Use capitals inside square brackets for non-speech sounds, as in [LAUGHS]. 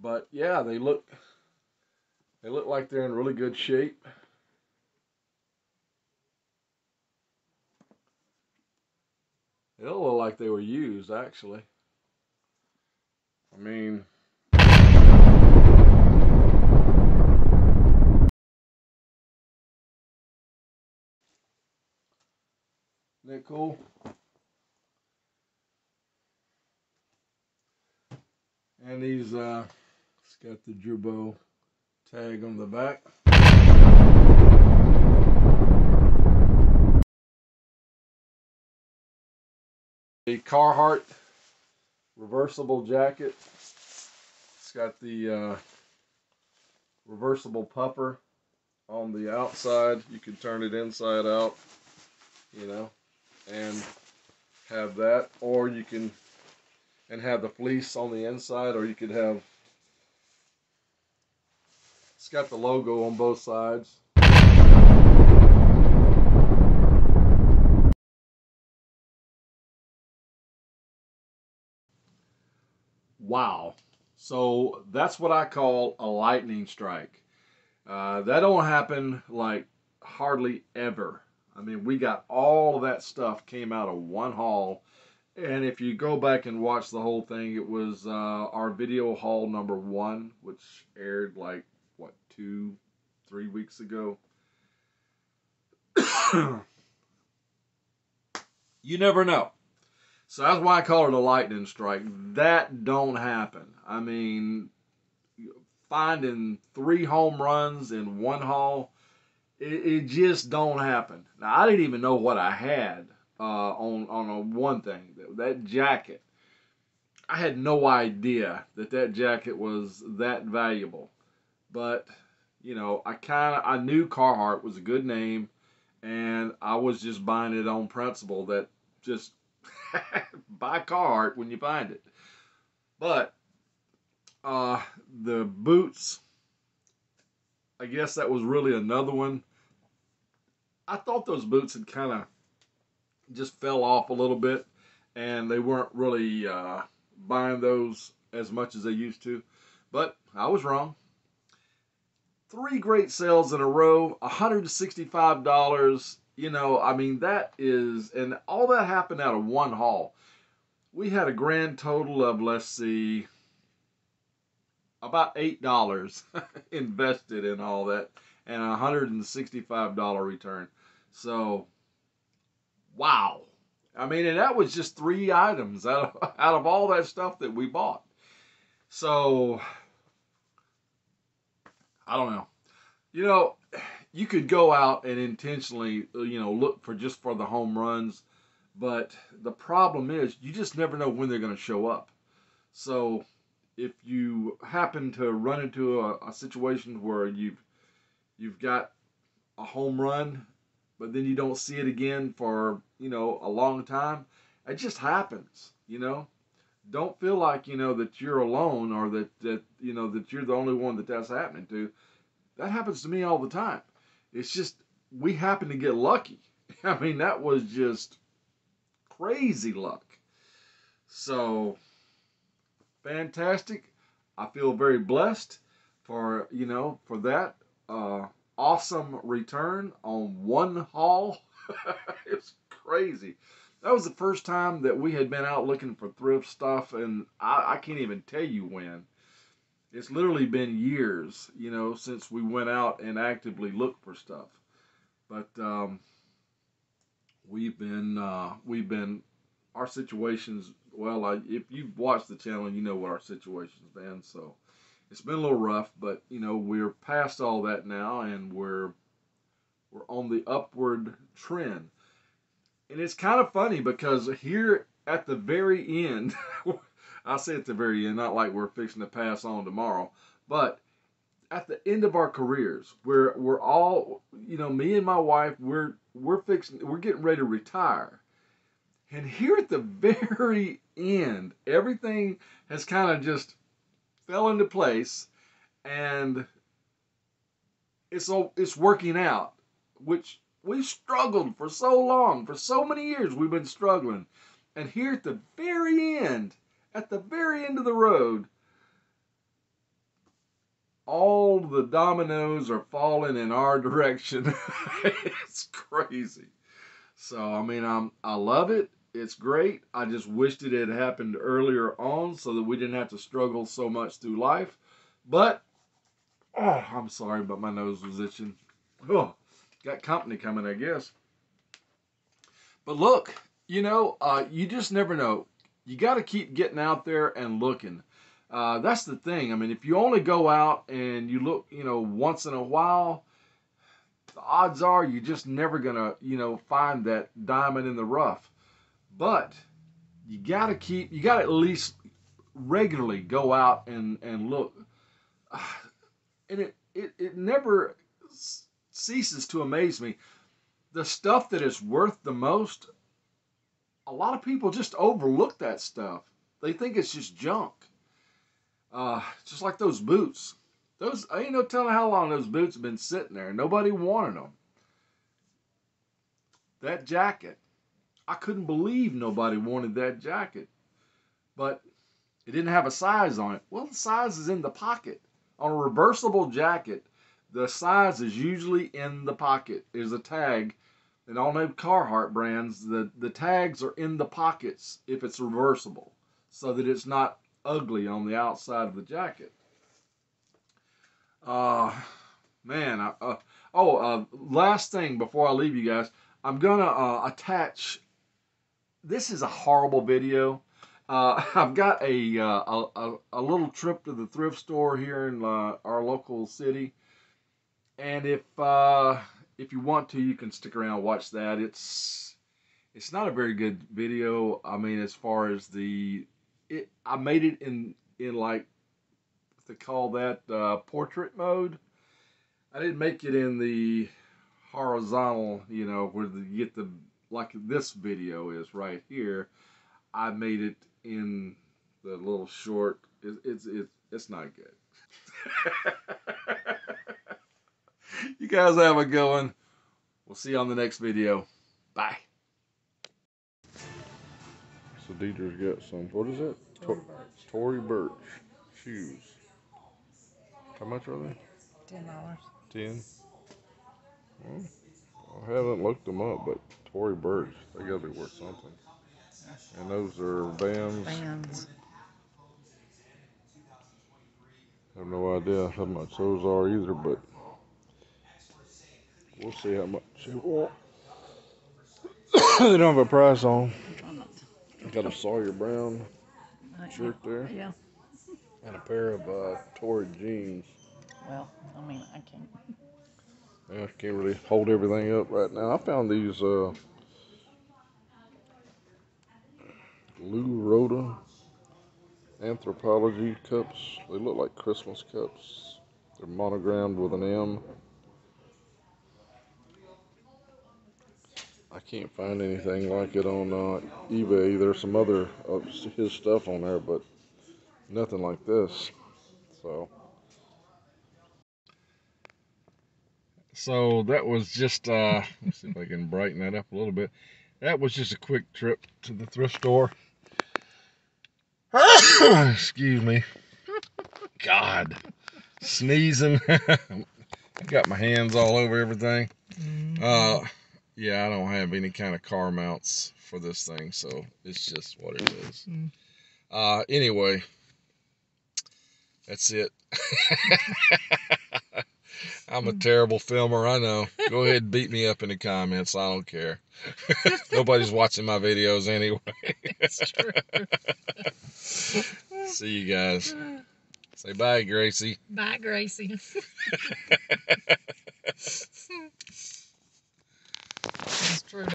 But yeah, they look they look like they're in really good shape. They don't look like they were used actually. I mean Isn't that cool? And he's uh, got the Jerbo tag on the back. The Carhartt reversible jacket. It's got the uh, reversible puffer on the outside. You can turn it inside out, you know, and have that. Or you can and have the fleece on the inside, or you could have got the logo on both sides. Wow. So that's what I call a lightning strike. Uh, that don't happen like hardly ever. I mean, we got all of that stuff came out of one haul and if you go back and watch the whole thing, it was uh, our video haul number one, which aired like, what, two, three weeks ago. [COUGHS] you never know. So that's why I call it a lightning strike. That don't happen. I mean, finding three home runs in one haul, it, it just don't happen. Now, I didn't even know what I had uh, on on a one thing that, that jacket. I had no idea that that jacket was that valuable, but you know I kind of I knew Carhartt was a good name, and I was just buying it on principle that just [LAUGHS] buy Carhartt when you find it. But uh, the boots, I guess that was really another one. I thought those boots had kind of just fell off a little bit, and they weren't really uh, buying those as much as they used to. But I was wrong. Three great sales in a row, $165. You know, I mean, that is, and all that happened out of one haul. We had a grand total of, let's see, about $8 [LAUGHS] invested in all that and a $165 return. So Wow. I mean, and that was just three items out of, [LAUGHS] out of all that stuff that we bought. So, I don't know. You know, you could go out and intentionally, uh, you know, look for just for the home runs, but the problem is you just never know when they're going to show up. So, if you happen to run into a, a situation where you've you've got a home run but then you don't see it again for, you know, a long time. It just happens, you know. Don't feel like, you know, that you're alone or that, that you know, that you're the only one that that's happening to. That happens to me all the time. It's just, we happen to get lucky. [LAUGHS] I mean, that was just crazy luck. So, fantastic. I feel very blessed for, you know, for that. Uh, awesome return on one haul. [LAUGHS] it's crazy. That was the first time that we had been out looking for thrift stuff, and I, I can't even tell you when. It's literally been years, you know, since we went out and actively looked for stuff. But um, we've been uh, we've been our situations. Well, I, if you've watched the channel, you know what our situation's been. So it's been a little rough, but you know we're past all that now, and we're we're on the upward trend. And it's kind of funny because here at the very end, [LAUGHS] I say at the very end, not like we're fixing to pass on tomorrow, but at the end of our careers, we're we're all, you know, me and my wife, we're we're fixing, we're getting ready to retire. And here at the [LAUGHS] very end, everything has kind of just fell into place and it's all it's working out which we struggled for so long for so many years we've been struggling and here at the very end at the very end of the road all the dominoes are falling in our [LAUGHS] direction. it's crazy. So I mean, I'm I love it. It's great. I just wished it had happened earlier on so that we didn't have to struggle so much through life. But oh, I'm sorry, but my nose was itching. Oh, got company coming, I guess. But look, you know, uh, you just never know. You got to keep getting out there and looking. Uh, that's the thing. I mean, if you only go out and you look, you know, once in a while, the odds are you're just never gonna, you know, find that diamond in the rough. But you got to keep, you got to at least regularly go out and and look. [SIGHS] And it it it never ceases to amaze me. The stuff that is worth the most, a lot of people just overlook that stuff. They think it's just junk. Uh, just like those boots. Those I ain't no telling how long those boots have been sitting there. Nobody wanted them. That jacket. I couldn't believe nobody wanted that jacket. But it didn't have a size on it. Well, the size is in the pocket. On a reversible jacket, the size is usually in the pocket. There's a tag. And all new Carhartt brands, the, the tags are in the pockets if it's reversible so that it's not ugly on the outside of the jacket. Uh, man, I, uh, oh, uh, last thing before I leave you guys, I'm gonna uh, attach. This is a horrible video. Uh, [LAUGHS] I've got a, uh, a, a little trip to the thrift store here in uh, our local city, and if uh, if you want to, you can stick around watch that. It's it's not a very good video. I mean, as far as the it, I made it in in like they call that uh, portrait mode. I didn't make it in the horizontal, you know, where the, you get the like this video is right here. I made it in the little short. It, it's it's it's not good. [LAUGHS] you guys have a good one. We'll see you on the next video. Bye. So Deidre's got some. What is it? Tory Burch. Tory Burch shoes. How much are they? Ten dollars. Ten. Well, I haven't looked them up, but Tory Burch, they gotta be worth something. And those are Vans. Vans. I have no idea how much those are either, but we'll see how much they want. [COUGHS] they don't have a price on. Got a Sawyer Brown Uh, shirt there Yeah. and a pair of uh, Tory jeans. Well, I mean, I can't. Yeah, I can't really hold everything up right now. I found these uh, Lou Rhoda Anthropologie cups. They look like Christmas cups. They're monogrammed with an M. can't find anything like it on uh, eBay. There's some other of his stuff on there, but nothing like this. So. So that was just, uh, let's see if I can brighten that up a little bit. That was just a quick trip to the thrift store. [COUGHS] Excuse me. God, sneezing. [LAUGHS] I got my hands all over everything. Uh, yeah, I don't have any kind of car mounts for this thing, so it's just what it is. Mm. Uh, anyway, that's it. [LAUGHS] I'm a terrible filmer, I know. Go ahead and beat me up in the comments. I don't care. [LAUGHS] Nobody's watching my videos anyway. It's true. [LAUGHS] See you guys. Say bye, Gracie. Bye, Gracie. It's true.